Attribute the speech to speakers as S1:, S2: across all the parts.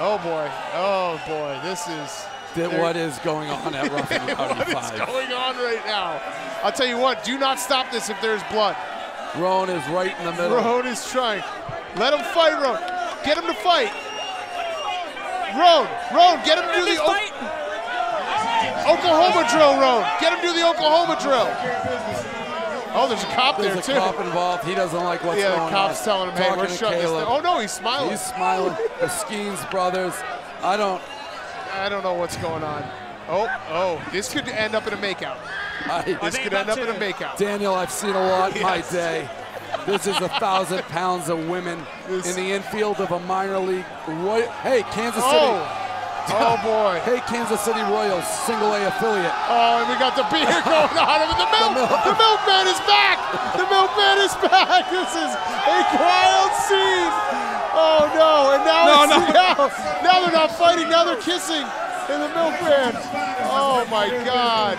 S1: Oh boy. Oh boy. This is.
S2: That what is going on at Rough and Rowdy
S1: what is
S2: 5?
S1: going on right now? I'll tell you what. Do not stop this if there's blood.
S2: Rone is right in the middle.
S1: Rone is trying. Let him fight, Rone. Get him to fight. Rone, Rone, get him to do the o- Oklahoma drill, Rone. Get him to do the Oklahoma drill. Oh, there's a cop
S2: There's
S1: there
S2: a
S1: too.
S2: cop involved. He doesn't like what's
S1: yeah,
S2: going on.
S1: the cop's telling him, hey,
S2: Talking
S1: we're
S2: to
S1: shutting this down. Oh no, he's smiling.
S2: He's smiling. the Skeens brothers. I don't.
S1: I don't know what's going on. Oh, oh, this could end up in a makeout.
S2: I,
S1: This could end up in a makeout.
S2: Daniel, I've seen a lot in my day. This is a thousand pounds of women
S1: This-
S2: in the infield of a minor league. Roy- hey, Kansas City.
S1: Oh, oh boy.
S2: Hey, Kansas City Royals, single A affiliate.
S1: Oh, and we got the beer going on. And the milk, the milkman is back. The milkman is back. This is a wild scene. Oh no! And now,
S3: No, no.
S1: now, now they're not fighting. Now they're kissing. And the milkman. Oh my God.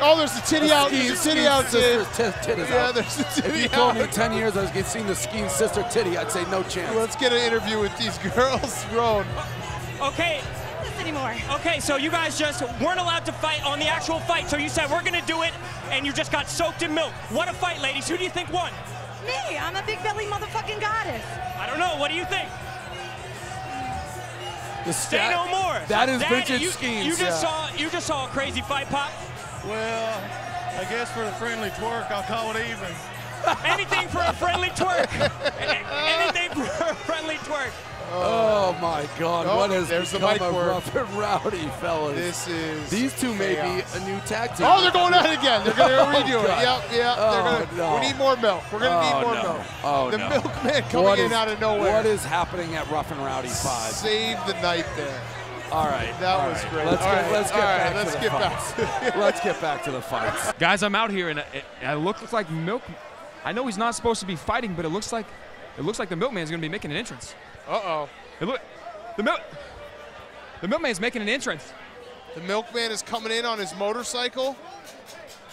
S1: Oh, there's the titty out. There's
S2: Skeens-
S1: the titty out, Dave.
S2: sister's tit- tit
S1: Yeah,
S2: out.
S1: there's the
S2: If
S1: titty
S2: you told me
S1: out.
S2: 10 years I was getting seen the Skeen sister titty, I'd say no chance.
S1: Let's get an interview with these girls. Rone.
S4: Okay.
S5: anymore.
S4: Okay, so you guys just weren't allowed to fight on the actual fight. So you said we're gonna do it, and you just got soaked in milk. What a fight, ladies. Who do you think won?
S5: Me, I'm a big belly motherfucking goddess.
S4: I don't know. What do you think?
S2: The
S4: Say no more.
S2: That is vintage
S4: you,
S2: schemes.
S4: You just
S2: yeah.
S4: saw you just saw a crazy fight, pop.
S6: Well, I guess for the friendly twerk, I'll call it even.
S4: Anything for a friendly twerk. Anything for a friendly twerk.
S2: Oh my God!
S1: Oh,
S2: what has
S1: there's
S2: become
S1: mic
S2: of
S1: word.
S2: rough and rowdy, fellas?
S1: This is
S2: These two may
S1: chaos.
S2: be a new tag team.
S1: Oh, they're going at it again. They're going to
S2: Oh,
S1: redo it.
S2: God.
S1: Yep, yep.
S2: Oh,
S1: they're gonna,
S2: no.
S1: We need more milk. We're going to
S2: Oh,
S1: need more
S2: no.
S1: milk.
S2: Oh,
S1: the
S2: no.
S1: milkman coming
S2: What
S1: in
S2: is-
S1: out of nowhere.
S2: What is happening at Rough and Rowdy Five?
S1: Save the night there.
S2: All right,
S1: That
S2: all
S1: was
S2: right.
S1: great.
S2: Let's
S1: All
S2: get,
S1: right,
S2: let's get
S1: all right,
S2: back
S1: let's
S2: to the
S1: get
S2: fights.
S1: back.
S2: let's get back to the fights.
S3: Guys, I'm out here and it, it looks like Milk. I know he's not supposed to be fighting, but it looks like it looks like the Milkman's going to be making an entrance.
S1: Uh-oh.
S3: Look the milk. The Milkman's making an entrance.
S1: The milkman is coming in on his motorcycle,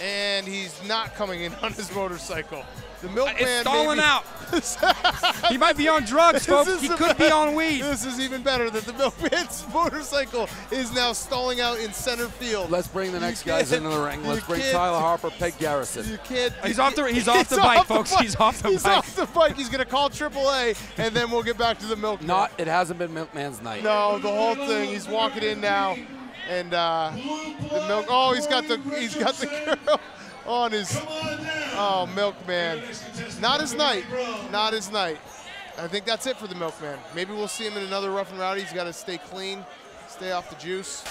S1: and he's not coming in on his motorcycle. The milkman
S3: It's stalling
S1: maybe-
S3: out. he might be on drugs, folks. He could be on weed.
S1: This is even better that the milkman's motorcycle is now stalling out in center field.
S2: Let's bring the next guys into the ring. Let's bring
S1: can't-
S2: Tyler Harper, Peg Garrison.
S1: You can't.
S3: He's off the- he's off the bike, folks. He's off the
S1: he's
S3: bike.
S1: He's off the bike. He's gonna call AAA, and then we'll get back to the milkman.
S2: Not, it hasn't been Milkman's night.
S1: No, the whole thing. He's walking in now, and uh, the milk. Oh, he's got the he's got the girl on his. Oh, milkman. Not his night. Not his night. I think that's it for the milkman. Maybe we'll see him in another rough and rowdy. He's got to stay clean, stay off the juice.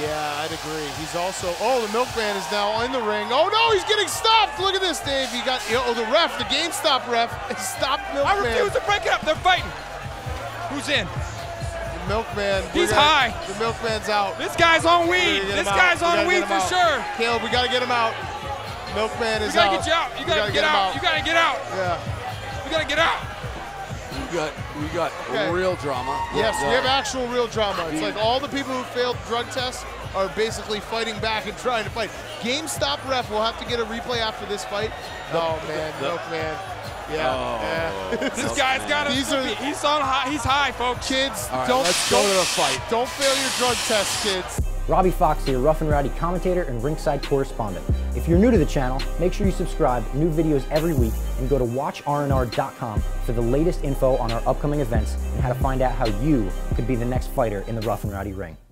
S1: Yeah, I'd agree. He's also. Oh, the milkman is now in the ring. Oh no, he's getting stopped. Look at this, Dave. He got. Oh, the ref, the GameStop ref, stopped milkman.
S3: I refuse to break it up. They're fighting. Who's in?
S1: Milkman.
S3: He's
S1: gonna-
S3: high.
S1: The milkman's out.
S3: This guy's on weed. This
S1: him out.
S3: guy's on weed for
S1: out.
S3: sure.
S1: Caleb, we gotta get him out. Milkman is.
S3: We
S1: is
S3: gotta
S1: out.
S3: get you out. You gotta,
S1: gotta
S3: get,
S1: him
S3: out. You gotta get out.
S1: Yeah.
S3: You gotta get out.
S2: We got, we got
S1: Okay.
S2: real drama.
S1: Yes, we have actual real drama. It's like all the people who failed drug tests are basically fighting back and trying to fight. GameStop ref will have to get a replay after this fight. Oh man,
S2: the-
S1: Milkman. Yeah.
S2: Oh.
S1: yeah.
S3: This guy's got a.
S1: These are-
S3: he's on high. He's high, folks.
S1: kids,
S2: All right,
S1: don't
S2: let's go
S1: don't,
S2: to the fight.
S1: don't fail your drug test, kids.
S7: Robbie Fox here, Rough and Rowdy commentator and ringside correspondent. If you're new to the channel, make sure you subscribe, new videos every week, and go to watchrnr.com for the latest info on our upcoming events and how to find out how you could be the next fighter in the Rough and Rowdy ring.